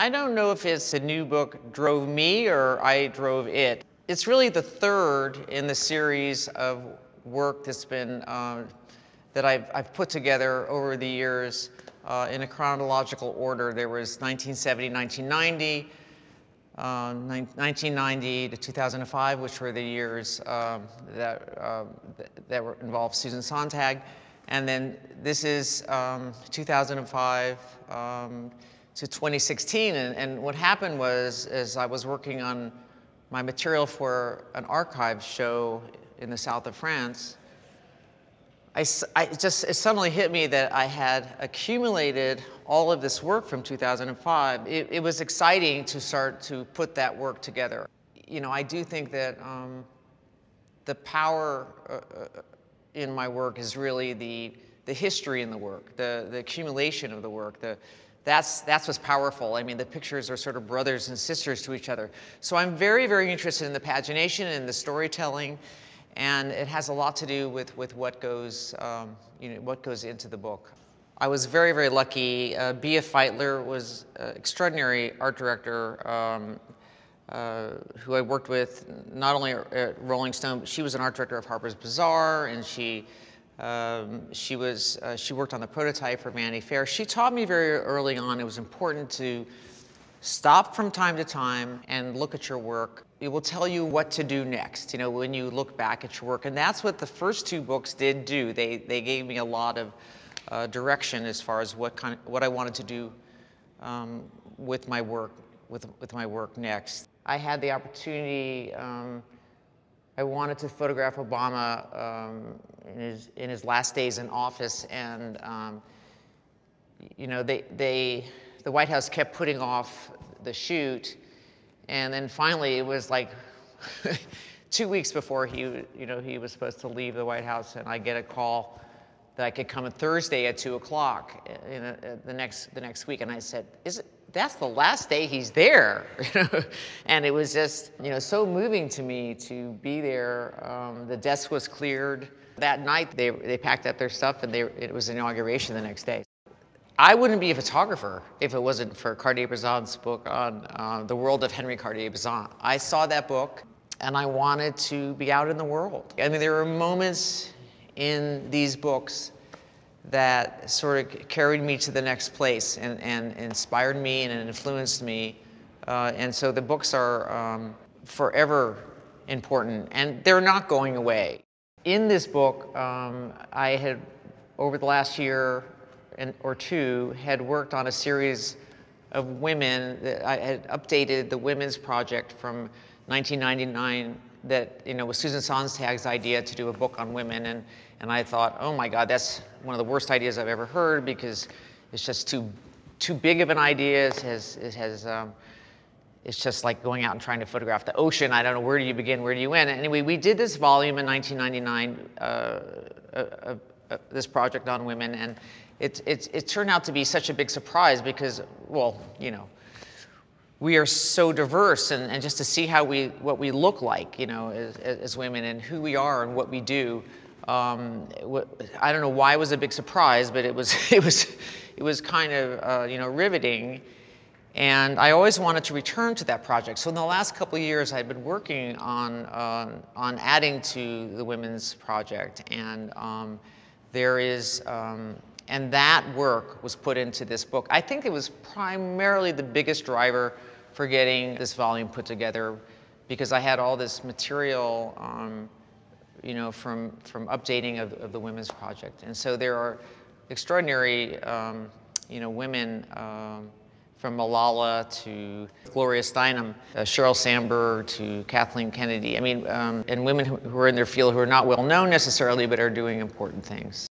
I don't know if it's the new book drove me or I drove it. It's really the third in the series of work that's been, uh, that I've, I've put together over the years uh, in a chronological order. There was 1970, 1990, uh, 1990 to 2005, which were the years um, that, uh, that were involved Susan Sontag. And then this is um, 2005 um, to 2016. And, and what happened was, as I was working on my material for an archive show in the south of France, I, I, just, it suddenly hit me that I had accumulated all of this work from 2005. It, it was exciting to start to put that work together. You know, I do think that um, the power uh, uh in my work is really the, the history in the work, the, the accumulation of the work, the, that's, that's what's powerful. I mean, the pictures are sort of brothers and sisters to each other. So I'm very, very interested in the pagination and the storytelling, and it has a lot to do with, with what, goes, um, you know, what goes into the book. I was very, very lucky. Uh, Bea Feitler was an extraordinary art director um, uh, who I worked with not only at Rolling Stone, but she was an art director of Harper's Bazaar, and she um, she, was, uh, she worked on the prototype for Vanity Fair. She taught me very early on it was important to stop from time to time and look at your work. It will tell you what to do next, you know, when you look back at your work. And that's what the first two books did do. They, they gave me a lot of uh, direction as far as what, kind of, what I wanted to do um, with my work, with, with my work next. I had the opportunity um, I wanted to photograph Obama um, in, his, in his last days in office, and um, you know, they, they, the White House kept putting off the shoot, and then finally it was like two weeks before he, you know, he was supposed to leave the White House, and I get a call that I could come on Thursday at two o'clock in a, uh, the next the next week, and I said, "Is it?" That's the last day he's there, and it was just you know so moving to me to be there. Um, the desk was cleared that night. They they packed up their stuff, and they, it was inauguration the next day. I wouldn't be a photographer if it wasn't for Cartier-Bresson's book on uh, the world of Henri Cartier-Bresson. I saw that book, and I wanted to be out in the world. I mean, there were moments in these books that sort of carried me to the next place and, and inspired me and influenced me. Uh, and so the books are um, forever important and they're not going away. In this book, um, I had, over the last year and, or two, had worked on a series of women. That I had updated the Women's Project from 1999 that, you know, was Susan Sontag's idea to do a book on women. And and I thought, oh my God, that's one of the worst ideas I've ever heard because it's just too, too big of an idea. It has, it has um, it's just like going out and trying to photograph the ocean. I don't know where do you begin, where do you end. Anyway, we did this volume in 1999, uh, uh, uh, uh, this project on women, and it, it, it turned out to be such a big surprise because, well, you know, we are so diverse and, and just to see how we, what we look like, you know, as, as women and who we are and what we do um, I don't know why it was a big surprise, but it was, it was, it was kind of, uh, you know, riveting. And I always wanted to return to that project. So in the last couple of years, I've been working on, uh, on adding to the Women's Project. And um, there is, um, and that work was put into this book. I think it was primarily the biggest driver for getting this volume put together because I had all this material um, you know, from, from updating of, of the Women's Project. And so there are extraordinary, um, you know, women um, from Malala to Gloria Steinem, uh, Sheryl Sandberg to Kathleen Kennedy. I mean, um, and women who, who are in their field who are not well known necessarily, but are doing important things.